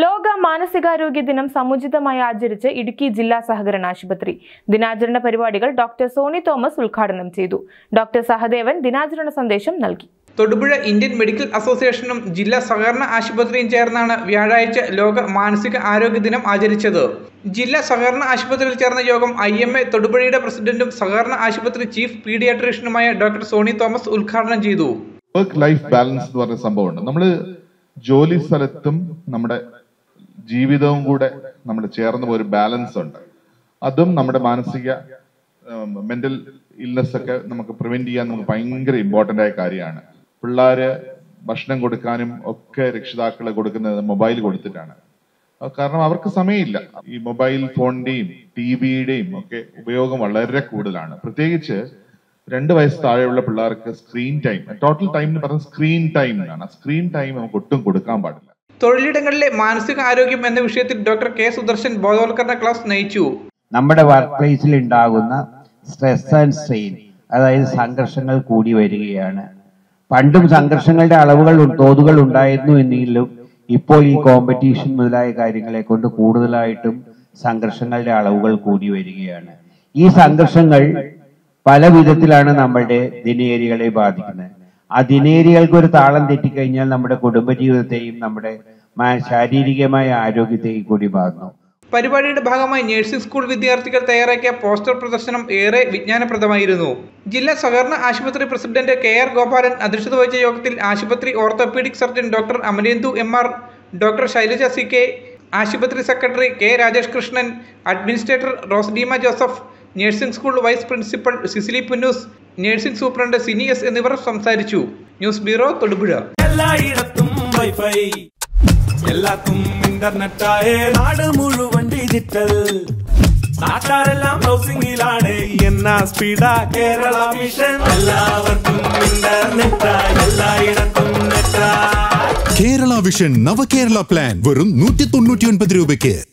ലോക മാനസികാരോഗ്യ ദിനം സമുചിതമായി ആചരിച്ച് ഇടുക്കി ജില്ലാ സഹകരണ ആശുപത്രി. ദിനാചരണ പരിപാടികൾ ഡോക്ടർ സോണി തോമസ് ഉദ്ഘാടനം ചെയ്തു. ഡോക്ടർ സഹദേവൻ ദിനാചരണ സന്ദേശം നൽകി. തൊടുപുഴ ഇന്ത്യൻ മെഡിക്കൽ അസോസിയേഷനും ജില്ലാ സഹകരണ ആശുപത്രിയും ചേർന്നാണ് വ്യാഴാഴ്ച ലോക മാനസിക ആരോഗ്യ ദിനം ആചരിച്ചത്. ജില്ലാ സഹകരണ ആശുപത്രിയിൽ ചേർന്ന യോഗം ഐ എം എ തൊടുപുഴയുടെ പ്രസിഡന്റും സഹകരണ ആശുപത്രി ചീഫ് പീഡിയാട്രീഷ്യനുമായ ഡോക്ടർ സോണി തോമസ് ഉദ്ഘാടനം ചെയ്തു. വർക്ക് ലൈഫ് ബാലൻസ് എന്ന് പറഞ്ഞ സംഭവമുണ്ട്. നമ്മൾ ജോലി സ്ഥലത്തും നമ്മുടെ ജീവിതവും കൂടെ നമ്മൾ ചേർന്ന് ഒരു ബാലൻസ് ഉണ്ട്. അതും നമ്മുടെ മാനസിക മെന്റൽ ഇൽനെസ് ഒക്കെ നമുക്ക് പ്രിവെന്റ് ചെയ്യാൻ നമുക്ക് ഭയങ്കര ഇമ്പോർട്ടന്റ് ആയ കാര്യമാണ്. പിള്ളേര് ഭക്ഷണം കൊടുക്കാനും ഒക്കെ രക്ഷിതാക്കളെ കൊടുക്കുന്നത് മൊബൈൽ കൊടുത്തിട്ടാണ്. കാരണം അവർക്ക് സമയമില്ല. ഈ മൊബൈൽ ഫോണിന്റെയും ടി വിയുടെയും ഒക്കെ ഉപയോഗം വളരെ കൂടുതലാണ്. പ്രത്യേകിച്ച് രണ്ട് വയസ്സ് താഴെയുള്ള പിള്ളേർക്ക് സ്ക്രീൻ ടൈം ടോട്ടൽ ടൈം എന്ന് പറയുന്നത് സ്ക്രീൻ ടൈം എന്നാണ് സ്ക്രീൻ ടൈം നമുക്ക് ഒട്ടും കൊടുക്കാൻ പാടില്ല. തൊഴിലിടങ്ങളിലെ മാനസിക ആരോഗ്യം എന്ന വിഷയത്തിൽ ഡോക്ടർ കെ സുദർശൻ ബോധവൽക്കരണ ക്ലാസ് നയിച്ചു. നമ്മുടെ വർക്ക് പ്ലേസിൽ ഉണ്ടാകുന്ന സ്ട്രെസ് ആൻഡ് സ്ട്രെയിൻ അതായത് സംഘർഷങ്ങൾ കൂടി വരികയാണ്. പണ്ടും സംഘർഷങ്ങളുടെ അളവുകൾ തോതുകൾ ഉണ്ടായിരുന്നു എന്നെങ്കിലും ഇപ്പോൾ ഈ കോമ്പറ്റീഷൻ മുതലായ കാര്യങ്ങളെ കൊണ്ട് കൂടുതലായിട്ടും സംഘർഷങ്ങളുടെ അളവുകൾ കൂടി വരികയാണ്. ഈ സംഘർഷങ്ങൾ പല വിധത്തിലാണ് നമ്മളുടെ ദിനേരികളെ ബാധിക്കുന്നത്. ആ ദിനേരികൾക്ക് ഒരു താളം തെറ്റിക്കഴിഞ്ഞാൽ നമ്മുടെ കുടുംബജീവിതത്തെയും നമ്മുടെ ശാരീരികമായ ആരോഗ്യത്തെയും കൂടി ബാധിക്കും. പരിപാടിയുടെ ഭാഗമായി നഴ്സിംഗ് സ്കൂൾ വിദ്യാർത്ഥികൾ തയ്യാറാക്കിയ പോസ്റ്റർ പ്രദർശനം ഏറെ വിജ്ഞാനപ്രദമായിരുന്നു. ജില്ലാ സഹകരണ ആശുപത്രി പ്രസിഡന്റ് കെ ആർ ഗോപാലൻ അധ്യക്ഷത വഹിച്ച യോഗത്തിൽ ആശുപത്രി orthopaedic surgeon doctor Amalendu M R doctor Shailaja C K ആശുപത്രി secretary K Rajesh Krishnan administrator Rosdeema Joseph nursing school vice principal Cicily Punnoose nursing superintendent Sini S എന്നിവർ സംസാരിച്ചു. News bureau Thodupuzha. എല്ലായിടത്തും wifi. നാട് മുഴുവൻ digital നാട്ടാരെല്ലാം ബ്രൗസിംഗിലാണ് എന്നാ സ്പീഡാ Kerala mission എല്ലാവർക്കും എല്ലായിടത്തും Kerala vision നവകേരള plan വെറും നൂറ്റി തൊണ്ണൂറ്റി ഒൻപത് രൂപയ്ക്ക്.